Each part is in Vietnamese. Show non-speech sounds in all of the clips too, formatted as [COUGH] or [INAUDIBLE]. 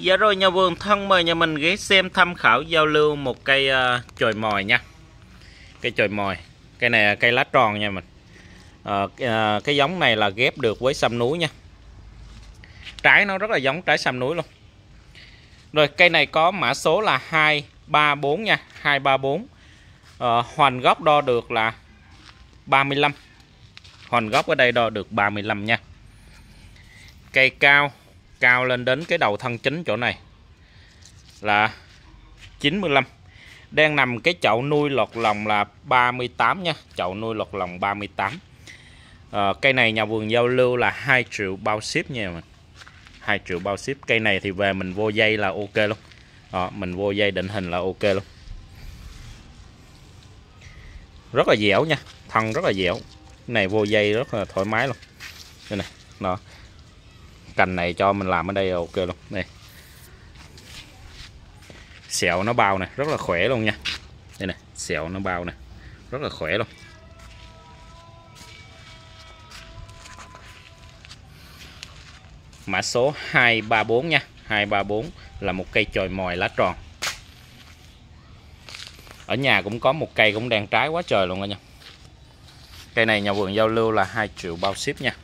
Dạ rồi nhà vườn thân mời nhà mình ghé xem tham khảo giao lưu một cây ờ, uh, chồi mồi nha. Cây chồi mồi, Cây này là cây lá tròn nha mình. Uh, uh, Cái giống này là ghép được với sâm núi nha. Trái nó rất là giống trái sâm núi luôn. Rồi cây này có mã số là 234 nha. 234 uh, Hoành gốc đo được là 35 Hoành gốc ở đây đo được 35 nha. Cây cao cao lên đến cái đầu thân chính chỗ này là 95 đang nằm cái chậu nuôi lọt lòng là 38 nha chậu nuôi lọt lòng 38 à, ờ, cây này nhà vườn giao lưu là 2 triệu bao ship nha mình 2 triệu bao ship. Cây này thì về mình vô dây là ok luôn. À, mình vô dây định hình là ok luôn. Rất là dẻo nha thân rất là dẻo. Cái này vô dây rất là thoải mái luôn. Đây này đó cành này cho mình làm ở đây, ok luôn. Này sẹo nó bao này rất là khỏe luôn nha. Đây này sẹo nó bao này rất là khỏe luôn. Mã số 234 nha. 234 là một cây chồi mòi lá tròn. Ở nhà cũng có một cây cũng đang trái quá trời luôn nha. Cây này nhà vườn giao lưu là 2 triệu bao ship nha.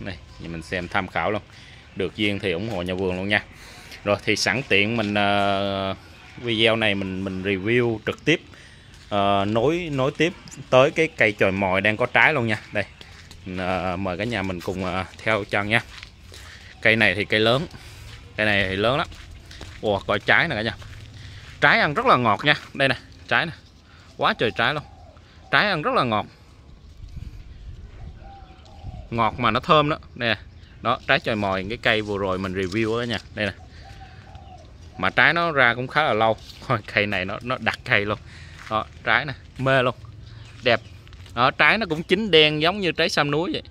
Này thì mình xem tham khảo luôn. Được duyên thì ủng hộ nhà vườn luôn nha. Rồi thì sẵn tiện mình uh, video này mình mình review trực tiếp uh, nối nối tiếp tới cái cây chồi mồi đang có trái luôn nha. Đây uh, mời cả nhà mình cùng uh, theo chân nha. Cây này thì cây lớn cây này thì lớn lắm. Ồ coi trái nè cả nhà. Trái ăn rất là ngọt nha. Đây nè trái nè. Quá trời trái luôn. Trái ăn rất là ngọt ngọt mà nó thơm đó. Nè. Đó trái chồi mòi cái cây vừa rồi mình review đó nha. Đây nè. Mà trái nó ra cũng khá là lâu. Thôi cây này nó nó đặc cây luôn. Đó trái nè mê luôn. Đẹp. Đó trái nó cũng chín đen giống như trái sam núi vậy.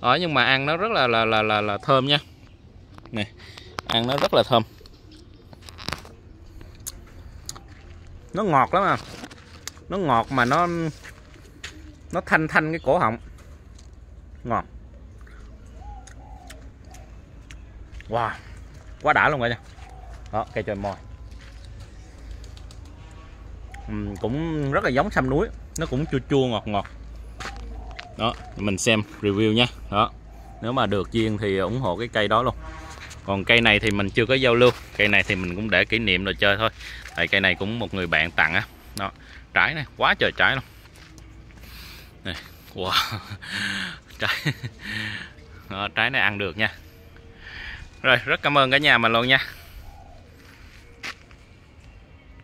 Đó nhưng mà ăn nó rất là là là là, là thơm nha. Nè ăn nó rất là thơm. Nó ngọt lắm à. Nó ngọt mà nó nó thanh thanh cái cổ họng ngon. Wow quá đã luôn rồi nha. Đó cây chồi mồi. Uhm, cũng rất là giống sâm núi. Nó cũng chua chua ngọt ngọt. Đó mình xem review nha. Đó nếu mà được duyên thì ủng hộ cái cây đó luôn. Còn cây này thì mình chưa có giao lưu. Cây này thì mình cũng để kỷ niệm rồi chơi thôi. Tại cây này cũng một người bạn tặng á. Đó trái này quá trời trái luôn. Này wow trái. [LAUGHS] Đó, trái này ăn được nha. Rồi rất cảm ơn cả nhà mình luôn nha.